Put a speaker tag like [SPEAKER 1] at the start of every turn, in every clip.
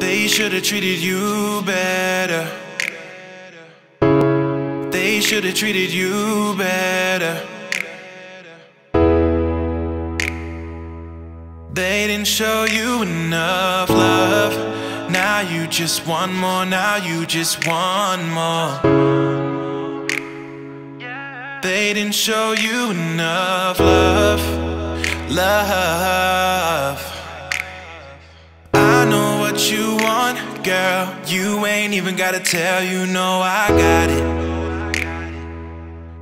[SPEAKER 1] They should have treated you better. They should have treated you better. They didn't show you enough love. Now you just want more, now you just want more. They didn't show you enough love, love. Girl. You ain't even gotta tell, you know I got it.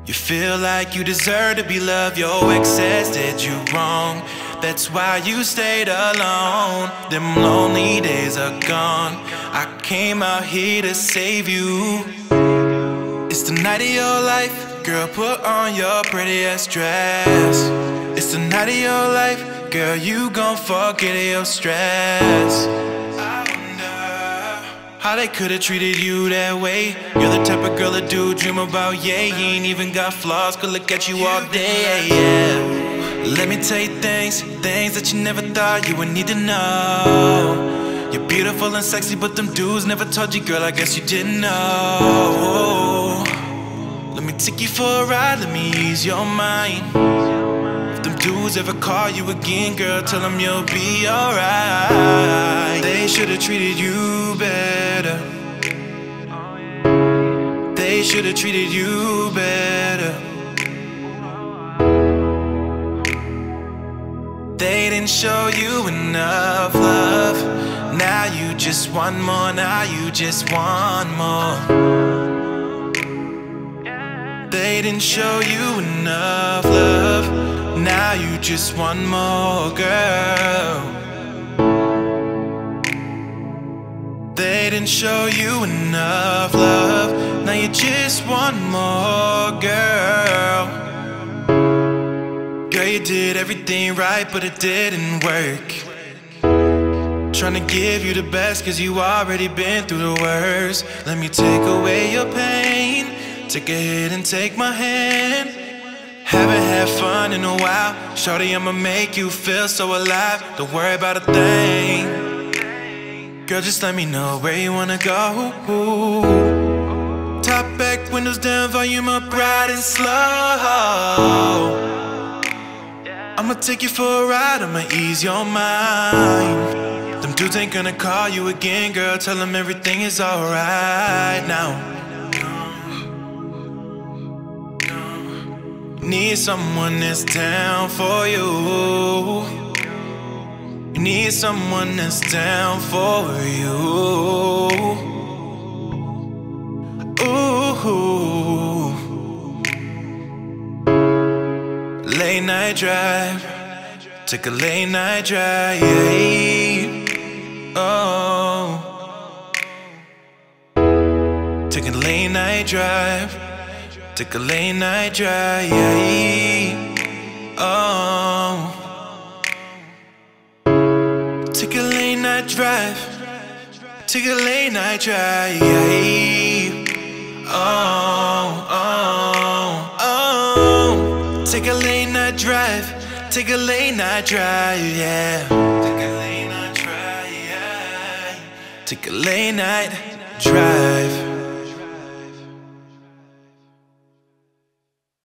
[SPEAKER 1] You feel like you deserve to be loved, your ex says that you wrong. That's why you stayed alone. Them lonely days are gone. I came out here to save you. It's the night of your life, girl. Put on your prettiest dress. It's the night of your life, girl. You gon' forget your stress. How they could've treated you that way. You're the type of girl that do dream about, yeah. You ain't even got flaws, could look at you all day, yeah. Let me tell you things, things that you never thought you would need to know. You're beautiful and sexy, but them dudes never told you, girl. I guess you didn't know. Let me take you for a ride, let me ease your mind. If them dudes ever call you again, girl, tell them you'll be alright. They should've treated you better. They should've treated you better. They didn't show you enough love. Now you just want more, now you just want more. They didn't show you enough love. Now you just want more, girl. They didn't show you enough love. Now you just want more, girl. Girl, you did everything right, but it didn't work. Trying to give you the best, cause you already been through the worst. Let me take away your pain. Take a hit and take my hand. Haven't had fun in a while. Shorty, I'ma make you feel so alive. Don't worry about a thing. Girl, just let me know where you wanna go. Top back, windows down, volume up, riding slow. I'ma take you for a ride, I'ma ease your mind. Them dudes ain't gonna call you again, girl. Tell them everything is alright now. Need someone that's down for you. Need someone that's down for you. Ooh. Late night drive. Take a late night drive. Oh. Take a late night drive. Take a late night drive. Drive. Take a late night drive. Oh, oh, oh. Take a late night drive. Take a late night drive, yeah. Take a late night drive. Take a late night drive.